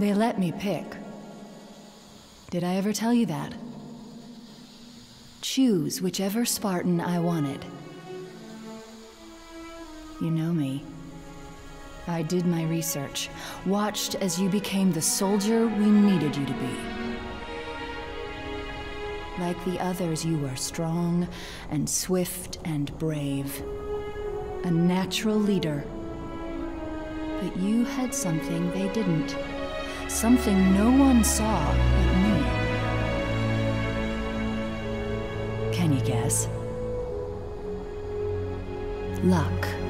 They let me pick. Did I ever tell you that? Choose whichever Spartan I wanted. You know me. I did my research, watched as you became the soldier we needed you to be. Like the others, you were strong and swift and brave. A natural leader. But you had something they didn't. Something no one saw but me. Can you guess? Luck.